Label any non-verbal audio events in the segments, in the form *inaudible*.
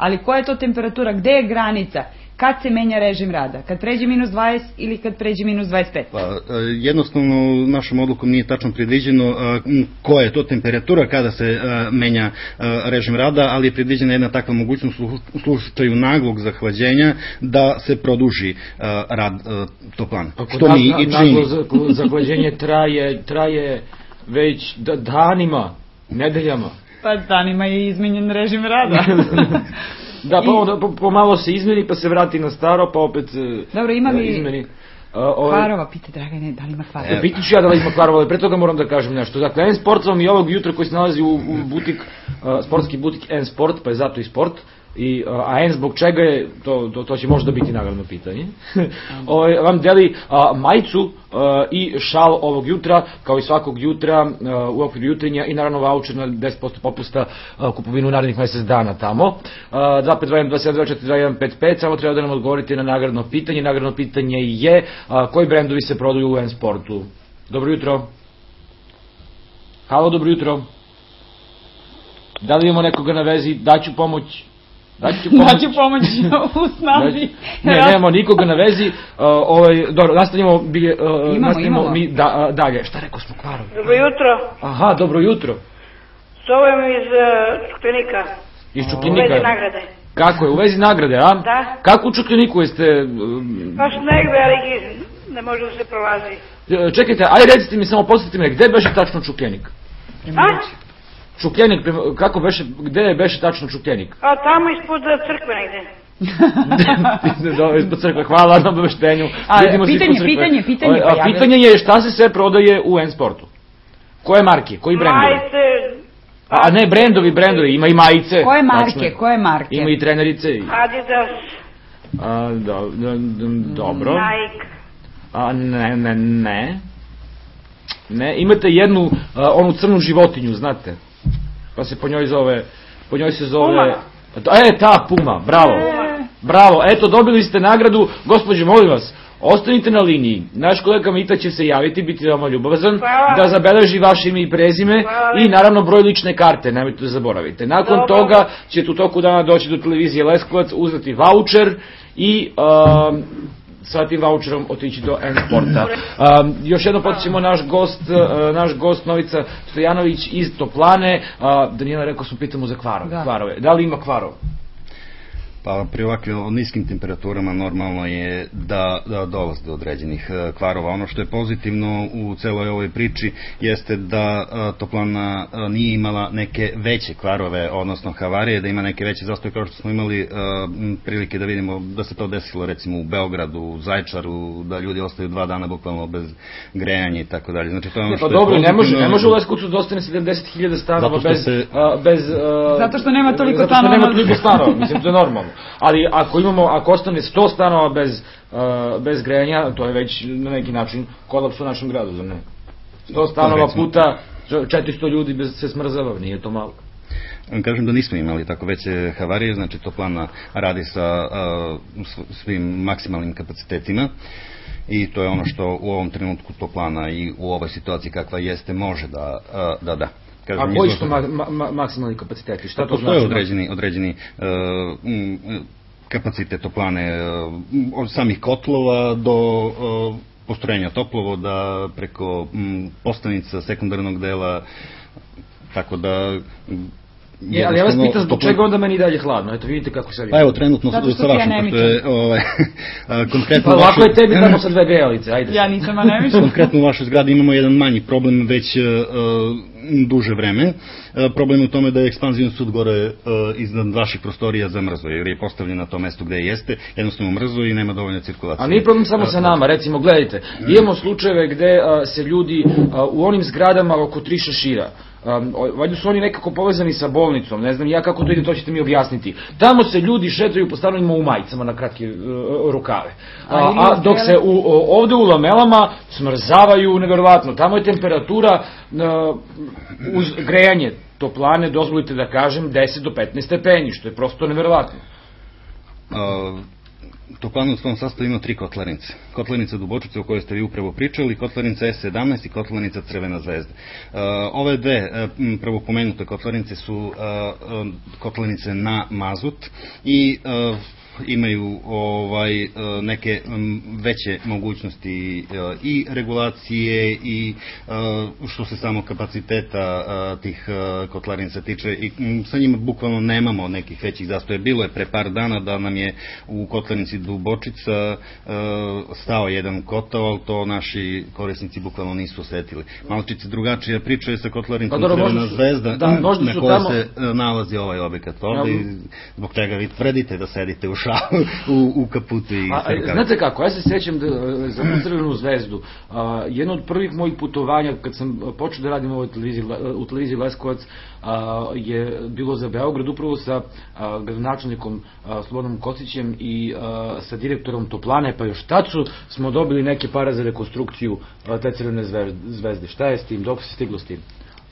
ali koja je to temperatura, gde je granica? Kad se menja režim rada? Kad pređe minus 20 ili kad pređe minus 25? Pa, e, jednostavno našom odlukom nije tačno predviđeno e, koja je to temperatura kada se e, menja režim rada, ali je predviđena jedna takva mogućnost u slučaju naglog zahlađenja da se produži rad toplana. Pa što mi i čini. Naglo zahlađenje traje, traje već danima, nedeljama. Pa danima je izmenjen režim rada. *laughs* Da, pa onda pomalo se izmeni, pa se vrati na staro, pa opet e, Dobro, ima li... izmeni. Uh, ovaj... Kvarova, pita Dragane, da li ima kvarova? E, Piti ću ja da li ima kvarova, ali pre toga moram da kažem nešto. Dakle, N-Sport vam i ovog jutra koji se nalazi u, u butik, uh, sportski butik N-Sport, pa je zato i sport, I, a N zbog čega je, to, to, to će možda biti nagradno pitanje, *laughs* o, ovaj, vam deli a, majicu a, i šal ovog jutra, kao i svakog jutra a, u okviru jutrenja i naravno voucher na 10% popusta a, kupovinu narednih mesec dana tamo. 252 27 25 samo treba da nam odgovorite na nagradno pitanje. Nagradno pitanje je a, koji brendovi se prodaju u N sportu. Dobro jutro. Halo, dobro jutro. Da li imamo nekoga na vezi? Daću pomoć. Daću *laughs* pomoć, Daću pomoć *laughs* u snazi. Ne, nemamo nikoga na vezi. Uh, ovaj, dobro, nastavljamo, bi, uh, imamo, nastavljamo imamo. mi da, uh, dalje. Šta rekao smo, Kvaro? Dobro jutro. Aha, dobro jutro. Zovem iz uh. Iz Čukljenika? U vezi nagrade. Kako je, u vezi nagrade, a? Da. Kako u Čukljeniku jeste... Uh, pa sneg veliki, ne može da se prolazi. Čekajte, ajde recite mi, samo posjetite me, gde beše tačno Čukljenik? A? Čukljenik, kako beše, gde je beše tačno Čukljenik? A tamo ispod crkve negde. *laughs* da, ispod crkve, hvala na obaveštenju. A, Vidimo pitanje, pitanje, pitanje. A, a pitanje je šta se sve prodaje u N-sportu? Koje marke, koji brendovi? Majice, A ne, brendovi, brendovi, ima i majice. Koje marke, tačno. koje marke? Ima i trenerice. I... Adidas. A, da, da, da, dobro. Nike. A, ne, ne, ne. Ne, imate jednu, a, onu crnu životinju, znate? Pa se po njoj zove, po njoj se zove... Puma. E, ta Puma, bravo. Bravo, eto, dobili ste nagradu, gospođe, molim vas, Ostanite na liniji. Naš kolega Mita će se javiti, biti veoma ljubavazan, Hvala. da zabeleži vaše ime i prezime Hvala. i naravno broj lične karte, nemojte da zaboravite. Nakon Dobro. toga ćete u toku dana doći do televizije Leskovac, uzeti voucher i uh, sa tim voucherom otići do N-Sporta. Um, još jedno potičemo naš gost, uh, naš gost Novica Stojanović iz Toplane. Uh, Danijela rekao smo pitamo za kvarove. Da. kvarove. Da li ima kvarov? Pa pri ovakvim niskim temperaturama normalno je da, da dolazi do određenih e, kvarova. Ono što je pozitivno u celoj ovoj priči jeste da e, Toplana e, nije imala neke veće kvarove, odnosno havarije, da ima neke veće zastoje kao što smo imali prilike da vidimo da se to desilo recimo u Beogradu, u Zajčaru, da ljudi ostaju dva dana bukvalno bez grejanja i tako dalje. Znači to je ono što pa, dobro, ne može, ne može u Leskovcu da ostane 70.000 stanova bez, se, bez, zato što nema toliko stanova. Zato što nema toliko stanova, mislim, to je normalno ali ako imamo, ako ostane 100 stanova bez, uh, bez grejanja, to je već na neki način kolaps u našem gradu, za ne? 100 stanova puta 400 ljudi bez, se smrzava, nije to malo. Kažem da nismo imali tako veće havarije, znači to plana radi sa uh, svim maksimalnim kapacitetima i to je ono što u ovom trenutku to plana i u ovoj situaciji kakva jeste može da uh, da da. Kažem, A koji su ma, ma, maksimalni kapaciteti? Šta to znači? određeni, određeni uh, kapacitet toplane uh, od samih kotlova do uh, postrojenja toplovoda preko um, postanica sekundarnog dela tako da Je, ali ja vas pitam zbog čega onda meni dalje hladno? Eto vidite kako se vidi. Pa evo trenutno Zato sa vašom, pošto je ovaj, *laughs* konkretno... Pa lako je tebi tamo *clears throat* sa dve grejalice, ajde. Ja nisam anemična. *laughs* konkretno u vašoj zgradi imamo jedan manji problem već uh, duže vreme. Uh, problem je u tome da je ekspanzijon sud gore uh, iznad vaših prostorija zamrzo, jer je postavljen na to mesto gde jeste, jednostavno mrzo i nema dovoljne cirkulacije. A nije problem samo sa nama, recimo, gledajte, imamo slučajeve gde se ljudi u onim zgradama oko tri šešira, um, valjda su oni nekako povezani sa bolnicom, ne znam ja kako to ide, to ćete mi objasniti. Tamo se ljudi šetaju po stanovima u majicama na kratke uh, rukave. A, a dok se u, ovde u lamelama smrzavaju nevjerovatno. Tamo je temperatura uh, uz grejanje toplane, dozvolite da kažem, 10 do 15 stepeni, što je prosto nevjerovatno. Uh, toplana u svom sastavu ima tri kotlarnice. Kotlarnica Dubočica o kojoj ste vi upravo pričali, kotlarnica S17 i kotlarnica Crvena zvezda. Uh, ove dve uh, prvo pomenute kotlarnice su uh, kotlarnice na mazut i imaju ovaj neke veće mogućnosti i regulacije i što se samo kapaciteta tih kotlarnica tiče i sa njima bukvalno nemamo nekih većih zastoja. Bilo je pre par dana da nam je u kotlarnici Dubočica stao jedan kotao, ali to naši korisnici bukvalno nisu osetili. Malčice drugačija priča je sa kotlarnicom pa, Crvena zvezda da, na kojoj tamo... se nalazi ovaj objekat ovde ja, zbog čega vi tvrdite da sedite u šalu *laughs* u, u kaputu i a, a, znate kako, ja se sećam da, za Crvenu zvezdu a, jedno od prvih mojih putovanja kad sam počeo da radim u, televiziji, u televiziji Leskovac a, je bilo za Beograd upravo sa gradonačelnikom Slobodanom Kocićem i a, sa direktorom Toplane, pa još tad su smo dobili neke pare za rekonstrukciju a, te Crvene zvezde. Šta je s tim? Dok se stiglo s tim?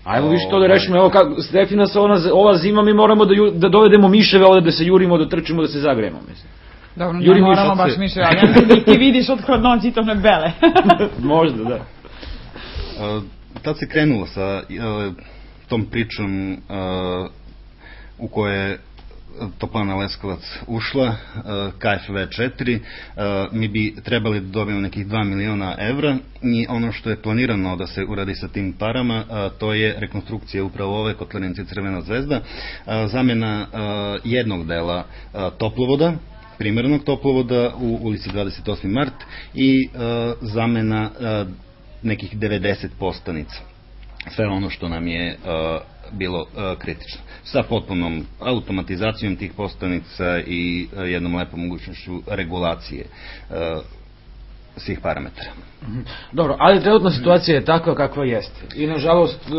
Ajmo više to da rešimo, evo kako Stefina sa ona, ova zima mi moramo da, ju, da dovedemo miševe ovde da se jurimo, da trčimo, da se zagrejemo, mislim. Dobro, ne moramo baš miševe, ali ja ti vidiš od hladnoći to ne bele. *laughs* *laughs* Možda, da. Uh, tad se krenulo sa uh, tom pričom uh, u kojoj Toplana Leskovac ušla, e, KFV 4, e, mi bi trebali da dobijemo nekih 2 miliona evra i ono što je planirano da se uradi sa tim parama, e, to je rekonstrukcija upravo ove kotlarnice Crvena zvezda, zamjena jednog dela toplovoda, primernog toplovoda u ulici 28. mart i zamena nekih 90 postanica sve ono što nam je bilo uh, kritično. Sa potpunom automatizacijom tih postavnica i uh, jednom lepom mogućnošću regulacije uh, svih parametara. Mhm. Dobro, ali trenutna situacija je takva kakva jeste. I nažalost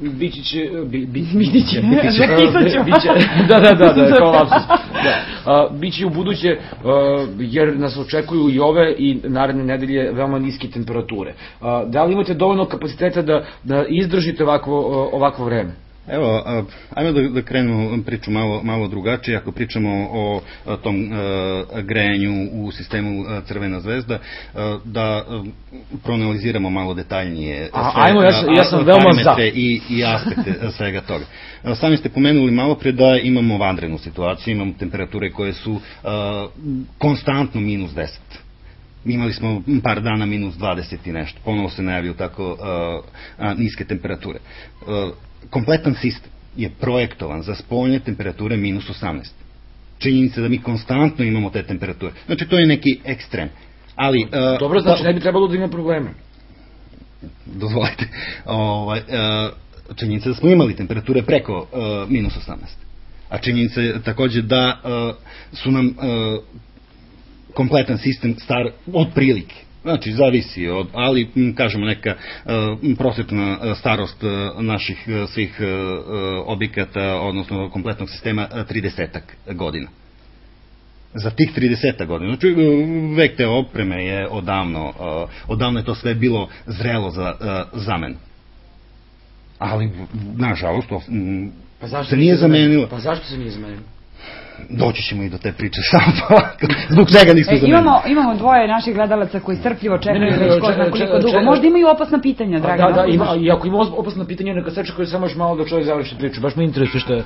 bići će bi, bi, *laughs* će biće da da da da kao *laughs* lapsus. Da. A, biće u buduće a, jer nas očekuju i ove i naredne nedelje veoma niske temperature. A, da li imate dovoljno kapaciteta da da izdržite ovakvo ovakvo vreme? Evo, ajmo da, da krenemo priču malo, malo drugačije. Ako pričamo o, o tom e, grejanju u sistemu Crvena zvezda, e, da e, proanaliziramo malo detaljnije sve, A, ajmo, ja, ja sam veoma za. I, i aspekte svega toga. Sami ste pomenuli malo pre da imamo vanrednu situaciju, imamo temperature koje su e, konstantno minus 10 imali smo par dana minus 20 i nešto. Ponovo se najavio tako uh, niske temperature. Uh, kompletan sistem je projektovan za spoljne temperature minus 18. Činjenica da mi konstantno imamo te temperature. Znači, to je neki ekstrem. Ali, uh, Dobro, znači ne bi trebalo da ima problema. Dozvolite. Ovaj, uh, činjenica da smo imali temperature preko uh, minus 18. A činjenica je takođe da uh, su nam uh, kompletan sistem star od prilike Znači, zavisi od, ali kažemo neka uh, prosječna e, starost uh, naših svih objekata, odnosno kompletnog sistema, 30 godina. Za tih 30 godina. Znači, vek te opreme je odavno, odavno je to sve bilo zrelo za zamenu. Ali, nažalost, to pa zašto se nije zamenilo. Pa zašto se nije zamenilo? Doći ćemo i do te priče *laughs* samo polako. Zbog čega nismo e, imamo, imamo dvoje naših gledalaca koji strpljivo čekaju ne, ne, već ko zna koliko dugo. Možda imaju opasna pitanja, draga. Da, da, ima, i ako ima opasna pitanja, neka se čekaju samo još malo da čovjek završi priču. Baš me interesuje što je...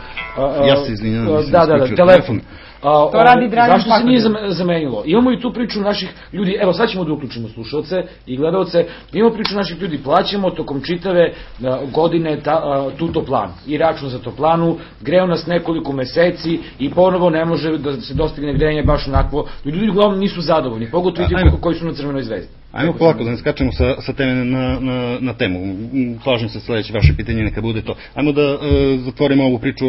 ja se izvinjam. Da, da, da, telefon. A, to radi Dragan Zašto se nije zamenilo? Imamo i tu priču naših ljudi, evo sad ćemo da uključimo slušalce i gledalce, imamo priču naših ljudi, plaćamo tokom čitave a, godine ta, a, tu toplan i račun za toplanu, greo nas nekoliko meseci i ponovo ne može da se dostigne grejanje baš onako, ljudi uglavnom nisu zadovoljni, pogotovo ti koji su na crvenoj zvezdi. Ajmo polako da ne skačemo sa, sa teme na, na, na temu. Slažem se sledeće vaše pitanje, neka bude to. Ajmo da uh, zatvorimo ovu priču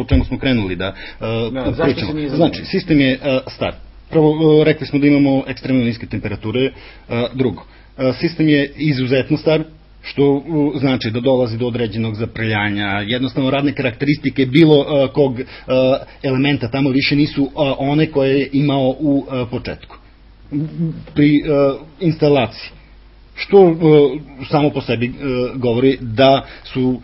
o čemu smo krenuli da uh, da, pričamo. Znači, sistem je uh, star. Prvo, uh, rekli smo da imamo ekstremno niske temperature. Uh, drugo, uh, sistem je izuzetno star, što znači da dolazi do određenog zaprljanja, jednostavno radne karakteristike bilo uh, kog uh, elementa tamo više nisu uh, one koje je imao u početku pri uh, instalaciji. što uh, samo po sebi uh, govori da su,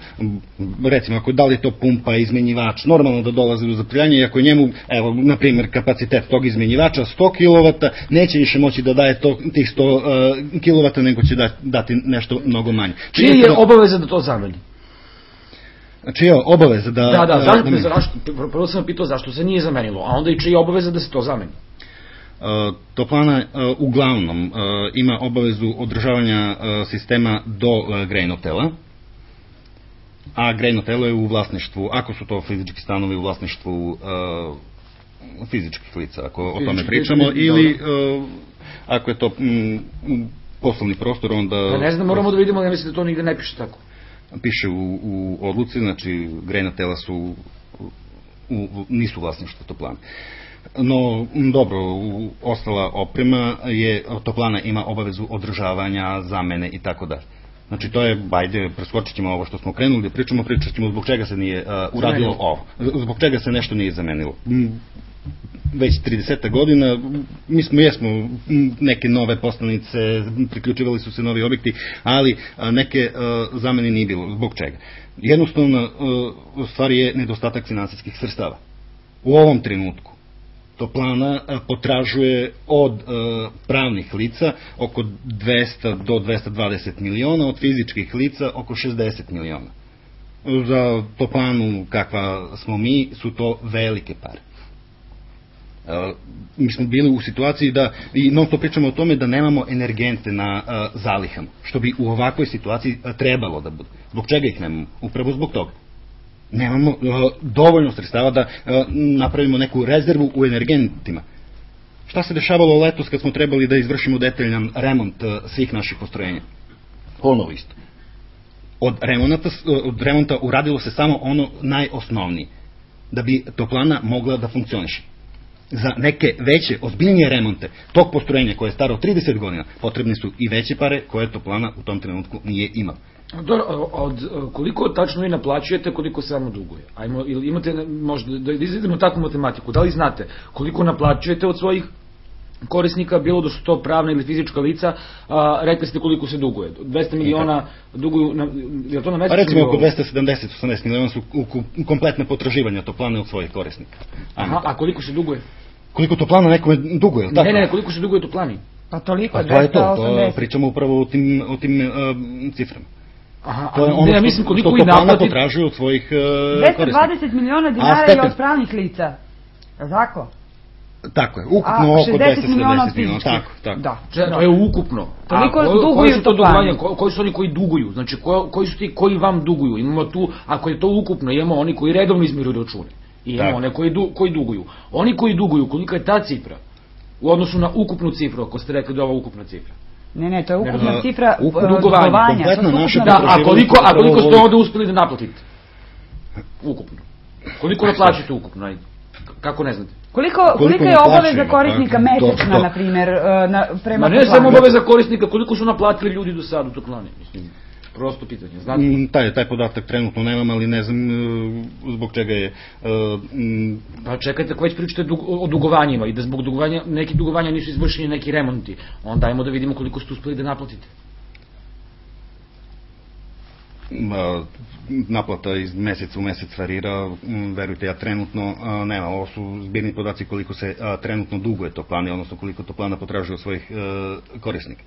recimo, ako da li je to pumpa, izmenjivač, normalno da dolaze do zaprljanja i ako je njemu, evo, na primjer, kapacitet tog izmenjivača 100 kW, neće više moći da daje to, tih 100 uh, kW, nego će da, dati nešto mnogo manje. Čije je Činjenica- obaveza da to zameni? Čija je obaveza da... Da, da, uh, zašto, da- zašto, prvo sam pitao zašto se nije zamenilo, a onda i čija je obaveza da se to zameni. Uh, Toplana uh, uglavnom uh, ima obavezu održavanja sistema do grejnog tela, a grejno telo je u vlasništvu, ako su to fizički stanovi u vlasništvu fizičkih lica, ako o tome pričamo, ili ako je to poslovni prostor, onda ne znam, moramo da vidimo, ja mislim da to nigde ne piše tako. piše u, u odluci, znači grejna tela su u, nisu vlasništvo toplane. No, dobro, u, ostala oprema je, toplana ima obavezu održavanja, zamene i tako dalje. Znači to je, ajde, preskočit ćemo ovo što smo krenuli, da pričamo, pričat ćemo zbog čega se nije uh, uradilo Zamenilo. ovo, zbog čega se nešto nije zamenilo. Već 30 godina, mi smo jesmo neke nove poslanice, priključivali su se novi objekti, ali neke a, zamene nije bilo. Zbog čega? Jednostavno, a, stvar je nedostatak finansijskih sredstava. U ovom trenutku Toplana a, potražuje od a, pravnih lica oko 200 do 220 miliona, od fizičkih lica oko 60 miliona. Za Toplanu kakva smo mi su to velike pare. Uh, mi smo bili u situaciji da i non stop pričamo o tome da nemamo energente na uh, zalihama, što bi u ovakvoj situaciji trebalo da bude. Zbog čega ih nemamo? Upravo zbog toga. Nemamo uh, dovoljno sredstava da uh, napravimo neku rezervu u energentima. Šta se dešavalo letos kad smo trebali da izvršimo detaljan remont uh, svih naših postrojenja? Ponovo isto. Od remonta, od remonta uradilo se samo ono najosnovnije, da bi toplana mogla da funkcioniše za neke veće, ozbiljnije remonte tog postrojenja koje je staro 30 godina, potrebne su i veće pare koje toplana u tom trenutku nije imala. Dobro, od, od koliko tačno vi naplaćujete, koliko samo duguje? Ajmo, ili imate možda da izvedemo takvu matematiku, da li znate koliko naplaćujete od svojih korisnika, bilo da su to pravna ili fizička lica, a, rekli ste koliko se duguje. 200 miliona duguju, na, je to na Pa mesečnom recimo oko nivou? 270-80 miliona su u- u- kompletne potraživanja toplane od svojih korisnika. Aha, a koliko se duguje? Koliko toplana nekome duguje, tako? Ne, ne, ne, koliko se duguje to plani? Pa toliko, Pa to je to, to 280. pričamo upravo o tim, o tim uh, ciframa. Aha, To je ono ne, ja što, mislim koliko što i toplana naplati... potražuje od svojih uh, korisnika. 220 miliona dinara je od pravnih lica. Je li tako? Tako je, ukupno A, oko 60 miliona od 270 miliona. fizičkih. Tako, tako. Da. Če, to da. je ukupno. Toliko A ko- duguju koji su to dugovanja? Ko, koji su oni koji duguju? Znači, ko, koji su ti koji vam duguju? Imamo tu, ako je to ukupno, imamo oni koji redovno izmiruju račune. I imamo Tako. one koji, du, koji duguju. Oni koji duguju, kolika je ta cifra? U odnosu na ukupnu cifru, ako ste rekli da je ova ukupna cifra. Ne, ne, to je ukupna Ne, cifra uh, dugovanja. To ukupna Da, a koliko, a koliko ste onda uspeli da naplatite? Ukupno. Koliko naplaćate ukupno? Ajde. Kako ne znate? Koliko, Koliko je obaveza korisnika tako, to- mesečna, to. na primjer, uh, na, prema Ma ne samo obaveza korisnika, koliko su naplatili ljudi do sada u toplani? Mislim, prosto pitanje, znate? Mm, taj, taj podatak trenutno nemam, ali ne znam e, zbog čega je e, mm, Pa čekajte, ako već pričate o dugovanjima i da zbog dugovanja, neki dugovanja nisu izvršeni neki remonti, onda ajmo da vidimo koliko ste uspeli da naplatite. naplata iz meseca u mesec varira, m, verujte ja trenutno a, nema, ovo su zbirni podaci koliko se trenutno duguje to plani, odnosno koliko to plana potražuje od svojih e, korisnika.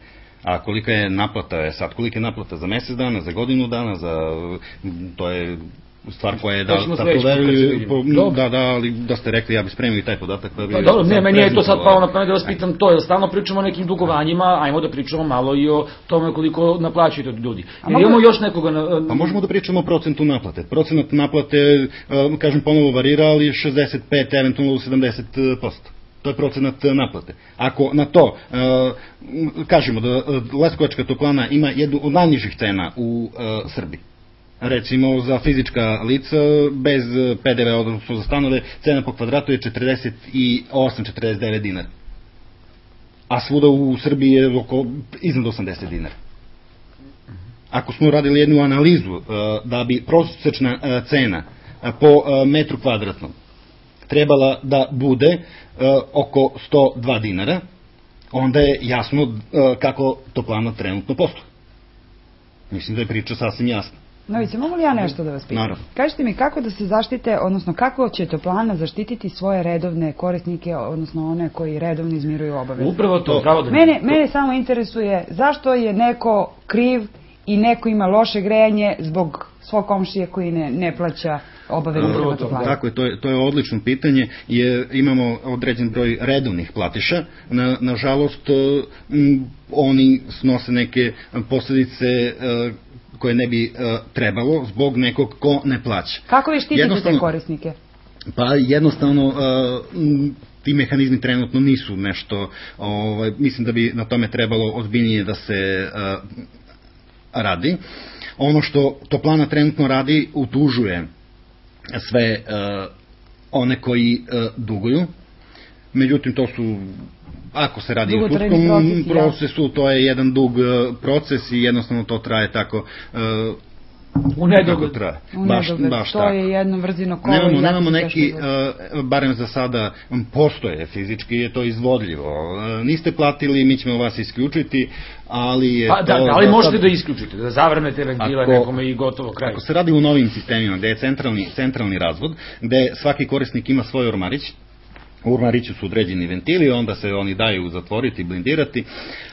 A kolika je naplata je sad, kolika je naplata za mesec dana, za godinu dana, za to je stvar koja je da, da proveruju, po- da, da, ali da ste rekli, ja bih spremio i taj podatak. Pa, bi Pa dobro, ne, meni je to sad palo na pamet da vas pitam to, jer stalno pričamo o nekim dugovanjima, ajmo da pričamo malo i o tome koliko naplaćujete od ljudi. Jer imamo još nekoga na... Pa možemo da pričamo o procentu naplate. Procenat naplate, e, kažem, ponovo varira, ali 65, eventualno 70%. To je procenat e, naplate. Ako na to e, kažemo da e, Leskovačka toplana ima jednu od najnižih cena u Srbiji, recimo za fizička lica bez PDV, odnosno za stanove, cena po kvadratu je 48-49 dinara. A svuda u Srbiji je oko iznad 80 dinara ako smo radili jednu analizu da bi prosečna cena po metru kvadratnom trebala da bude e, oko 102 dinara, onda je jasno uh, kako toplana trenutno postoji. Mislim da je priča sasvim jasna. Novice, mogu li ja nešto da vas pitam? Naravno. Kažite mi kako da se zaštite, odnosno kako će Toplana zaštititi svoje redovne korisnike, odnosno one koji redovno izmiruju obaveze? Upravo to, To. da Mene, mene samo interesuje zašto je neko kriv i neko ima loše grejanje zbog svog komšije koji ne, ne plaća obaveze Upravo to. Tako je, to je, to je odlično pitanje, jer imamo određen broj redovnih platiša. Na, nažalost, e, m, oni snose neke posledice e, koje ne bi e, trebalo zbog nekog ko ne plaća. Kako vi štitite te korisnike? Pa jednostavno ti mehanizmi trenutno nisu nešto, ovaj, mislim da bi na tome trebalo ozbiljnije da se radi. Ono što Toplana trenutno radi, utužuje sve e, one koji e, duguju, međutim to su ako se radi o sudskom da. procesu, to je jedan dug e, proces i jednostavno to traje tako U nedogled. traje. U Baš, nedogled. baš to tako. je jedno vrzino kolo. Nemamo, nemamo neki, uh, barem za sada, postoje fizički, je to izvodljivo. Uh, niste platili, mi ćemo vas isključiti, ali je Pa da, to... da, ali za možete sad- da isključite, da zavrnete ventile Ako- nekome i gotovo kraj. Ako se radi u novim sistemima, gde je centralni, centralni razvod, gde svaki korisnik ima svoj ormarić, u ormariću su određeni ventili, onda se oni daju zatvoriti, blindirati,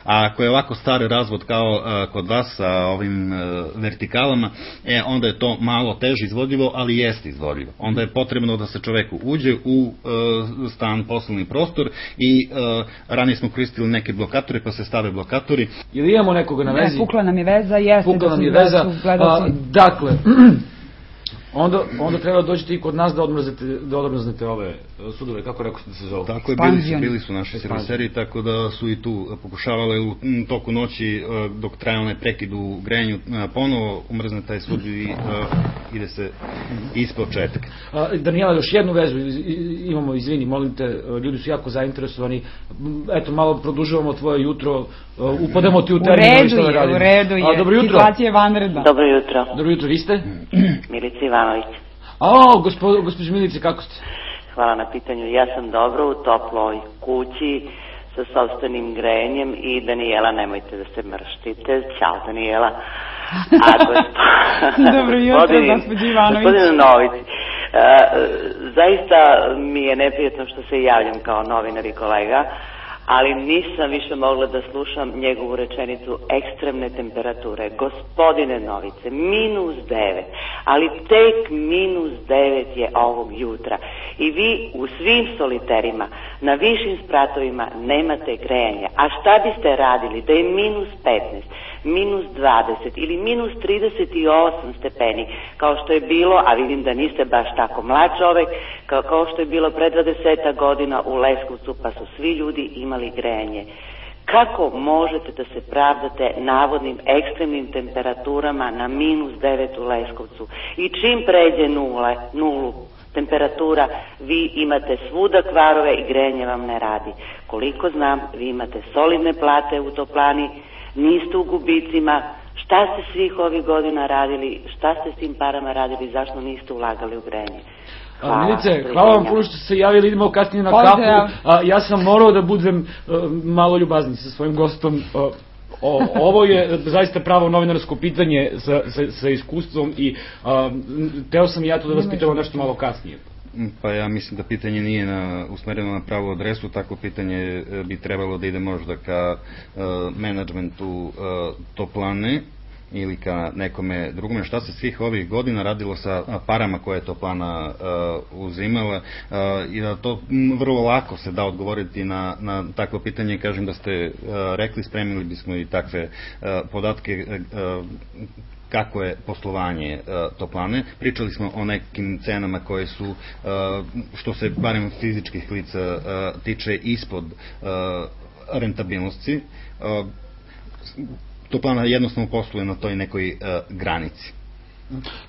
a ako je ovako stari razvod kao a, kod vas sa ovim a, vertikalama, e, onda je to malo teže izvodljivo, ali jeste izvodljivo. Onda je potrebno da se čoveku uđe u a, stan, poslovni prostor i a, ranije smo koristili neke blokatore, pa se stave blokatori, Ili imamo nekoga na Ne, vezi? pukla nam je veza, jeste Pukla da nam je da veza. A, dakle, *clears throat* onda, onda treba dođete i kod nas da odmrznete, da odmrznete ove e, sudove, kako rekao ste da se zove? Tako je, bili su, bili su naši serviseri, tako da su i tu pokušavali u toku noći, e, dok traje onaj prekid u grejanju, e, ponovo umrzne taj sud i e, ide se ispočetak. A, Danijela, još jednu vezu imamo, izvini, molim te, e, ljudi su jako zainteresovani, eto, malo produžavamo tvoje jutro, e, upadamo ti u U termin, ali redu da je, u redu A, je. dobro jutro. Situacija je vanredna. Dobro jutro, Dobro jutro, vi ste? Milica Ivanović. A, gospo, gospođo Milice, kako ste? Hvala na pitanju. Ja sam dobro u toploj kući sa sobstvenim grejenjem i Danijela, nemojte da se mrštite. Ćao Danijela. A *laughs* gospo... Dobro jutro, gospodin- gospođo Ivanović. Gospodine Nović, e, zaista mi je neprijatno što se javljam kao novinar i kolega, ali nisam više mogla da slušam njegovu rečenicu ekstremne temperature. Gospodine Novice, minus 9, ali tek minus 9 je ovog jutra. I vi u svim soliterima, na višim spratovima nemate grejanje. A šta biste radili da je minus 15, minus 20 ili minus 38 stepeni, kao što je bilo, a vidim da niste baš tako mlad čovek, kao, kao što je bilo pre 20 godina u Leskovcu, pa su svi ljudi imali grejanje. Kako možete da se pravdate navodnim ekstremnim temperaturama na minus 9 u Leskovcu? I čim pređe nule, nulu temperatura, vi imate svuda kvarove i grenje vam ne radi. Koliko znam, vi imate solidne plate u toplani, niste u gubicima, šta ste svih ovih godina radili, šta ste s tim parama radili, zašto niste ulagali u grenje? A, Milice, hvala vam puno što ste se javili, idemo kasnije na Pozdrav. kapu. A, ja sam morao da budem e, malo ljubazni sa svojim gostom. E, o, ovo je zaista pravo novinarsko pitanje sa, sa, sa iskustvom i a, teo sam i ja to da vas pitam nešto malo kasnije. Pa ja mislim da pitanje nije na, usmereno na pravu adresu, tako pitanje e, bi trebalo da ide možda ka e, menadžmentu e, toplane ili ka nekome drugome. Šta se svih ovih godina radilo sa a, parama koje je toplana e, uzimala e, i da to vrlo lako se da odgovoriti na, na takvo pitanje. Kažem da ste e, rekli, spremili bismo i takve e, podatke e, e, kako je poslovanje uh, toplane. Pričali smo o nekim cenama koje su, uh, što se barem fizičkih lica uh, tiče, ispod rentabilnosti. Toplana jednostavno posluje na toj nekoj granici.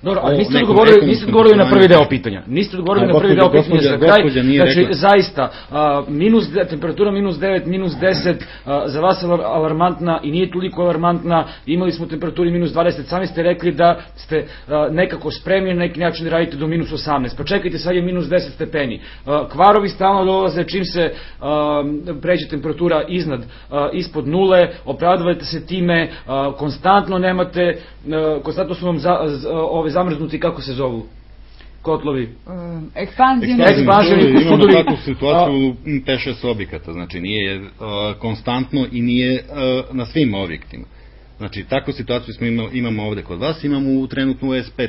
Dobro, a niste odgovorili, niste odgovorili na prvi deo pitanja. Niste odgovorili na prvi deo pitanja za kraj. nije Znači, rekla. zaista, a, minus, de- temperatura minus 9, minus 10, a, za vas je alar- alarmantna i nije toliko alarmantna. Imali smo temperaturi minus 20, sami ste rekli da ste a, nekako spremni na neki način da radite do minus 18. Pa čekajte, sad je minus 10 stepeni. A, kvarovi stalno dolaze, čim se a, pređe temperatura iznad, a, ispod nule, opravdavate se time, a, konstantno nemate, a, konstantno su vam za, z- ove zamrznuti, kako se zovu? Kotlovi. Um, ekspanzivno... Ekspanzivno. Ekspanzivni Imamo sudovi, takvu situaciju u 5-6 objekata, znači nije uh, konstantno i nije uh, na svim objektima. Znači, takvu situaciju smo imali, imamo ovde kod vas, imamo u trenutno u S15.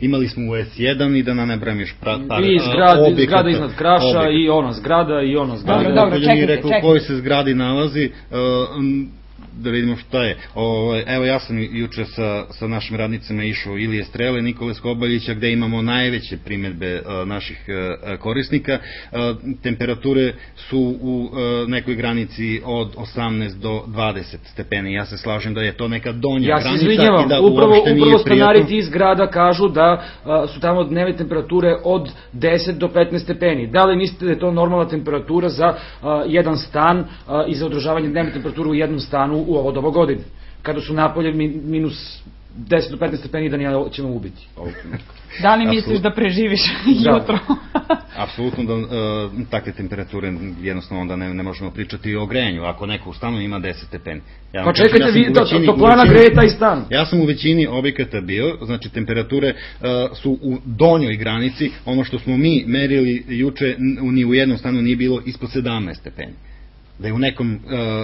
Imali smo u S1 i da na ne brem još pra, par I zgrad, objekata- zgrada iznad kraša objekata. i ona zgrada i ona zgrada. Dobro, dobro, čekajte, čekajte. u kojoj se zgradi nalazi, uh, da vidimo šta je. O, evo ja sam juče sa, sa našim radnicama išao Ilije Strele, Nikole Skobaljića, gde imamo najveće primetbe uh, naših uh, korisnika. Uh, temperature su u uh, nekoj granici od 18 do 20 stepeni. Ja se slažem da je to neka donja Ja se granica izvinjavam, i da upravo, upravo stanari prijatno. tih zgrada kažu da a, su tamo dnevne temperature od 10 do 15 stepeni. Da li mislite da je to normalna temperatura za a, jedan stan a, i za održavanje dnevne temperature u jednom stanu u ovo doba godine? Kada su napolje min, minus 10 do 15 stepeni da nije ćemo ubiti. *laughs* Da li misliš Apsolutno. da preživiš *laughs* *laughs* Da. jutro? Apsolutno da uh, takve temperature jednostavno onda ne, ne možemo pričati o grejanju. Ako neko u stanu ima 10 stepeni. Ja Pa čekajte, vi, to, većini- većini- greje taj stan. Ja sam u većini objekata bio, znači temperature uh, su u donjoj granici, ono što smo mi merili juče, ni u jednom stanu nije bilo ispod 17 stepeni da je u nekom uh,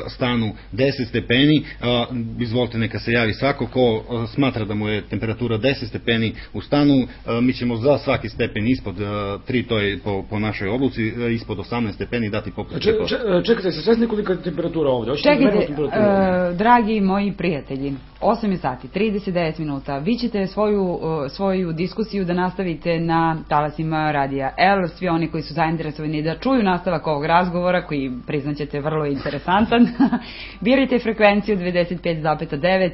stanu 10 stepeni, uh, izvolite neka se javi svako ko uh, smatra da mu je temperatura 10 stepeni u stanu, uh, mi ćemo za svaki stepen ispod uh, 3, to je po, po našoj odluci, uh, ispod 18 stepeni dati popust. Če, če, čekajte, se svesni kolika je temperatura ovde? Hoćete da Čekajte, e, dragi moji prijatelji, 8 je sati, 39 minuta. Vi ćete svoju, e, svoju diskusiju da nastavite na talasima radija L. Svi oni koji su zainteresovani da čuju nastavak ovog razgovora, koji priznaćete vrlo interesantan, *laughs* birajte frekvenciju 95,9